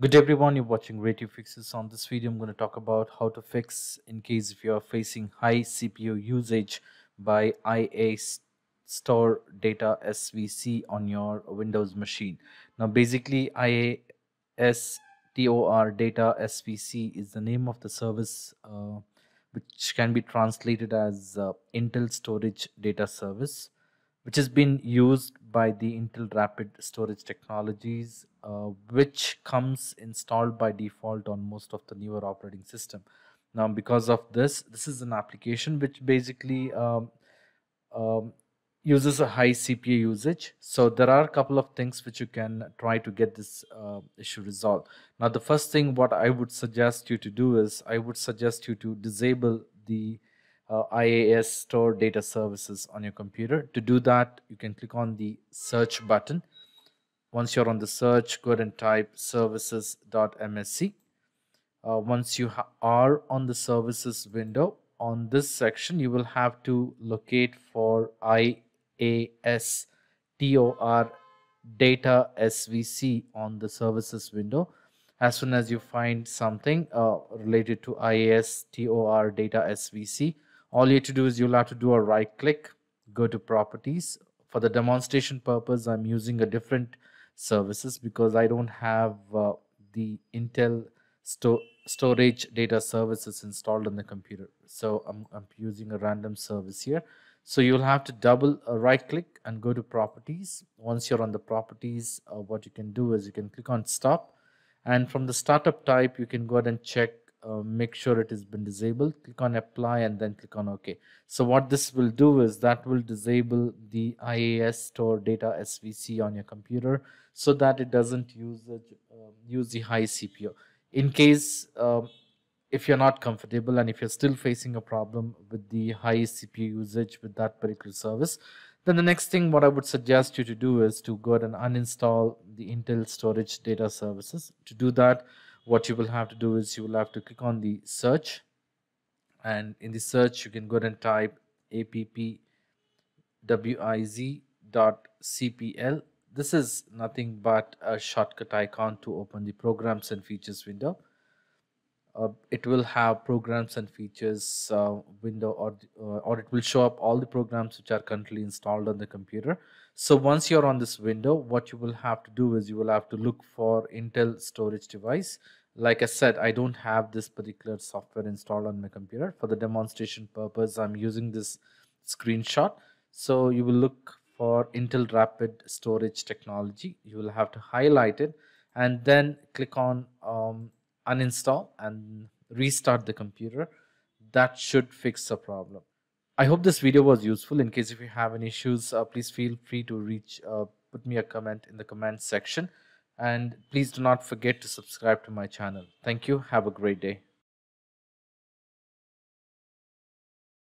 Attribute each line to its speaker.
Speaker 1: Good day everyone, you're watching Ray Tube Fixes. On this video, I'm going to talk about how to fix in case if you're facing high CPU usage by IA Store Data SVC on your Windows machine. Now basically IAS TOR Data SVC is the name of the service uh, which can be translated as uh, Intel Storage Data Service which has been used by the Intel Rapid Storage Technologies, uh, which comes installed by default on most of the newer operating system. Now, because of this, this is an application which basically um, um, uses a high CPU usage. So there are a couple of things which you can try to get this uh, issue resolved. Now, the first thing what I would suggest you to do is I would suggest you to disable the uh, IAS store data services on your computer. To do that, you can click on the search button. Once you're on the search, go ahead and type services.msc. Uh, once you are on the services window, on this section, you will have to locate for IAS TOR data SVC on the services window. As soon as you find something uh, related to IAS TOR data SVC, all you have to do is you'll have to do a right click go to properties. For the demonstration purpose i'm using a different services because i don't have uh, the intel sto storage data services installed on the computer. So I'm, I'm using a random service here. So you'll have to double uh, right click and go to properties. Once you're on the properties uh, what you can do is you can click on stop. And from the startup type you can go ahead and check uh, make sure it has been disabled click on apply and then click on ok so what this will do is that will disable the IAS store data SVC on your computer so that it doesn't use the, uh, use the high CPU in case um, if you're not comfortable and if you're still facing a problem with the high CPU usage with that particular service then the next thing what I would suggest you to do is to go ahead and uninstall the Intel storage data services. To do that what you will have to do is you will have to click on the search. And in the search you can go ahead and type appwiz.cpl this is nothing but a shortcut icon to open the programs and features window uh, it will have programs and features uh, window or, uh, or it will show up all the programs which are currently installed on the computer. So once you're on this window what you will have to do is you will have to look for intel storage device. Like i said i don't have this particular software installed on my computer. For the demonstration purpose i'm using this screenshot. So you will look for intel rapid storage technology. You will have to highlight it and then click on um, uninstall and restart the computer that should fix the problem. I hope this video was useful. In case if you have any issues uh, please feel free to reach uh, put me a comment in the comment section. And please do not forget to subscribe to my channel. Thank you. Have a great day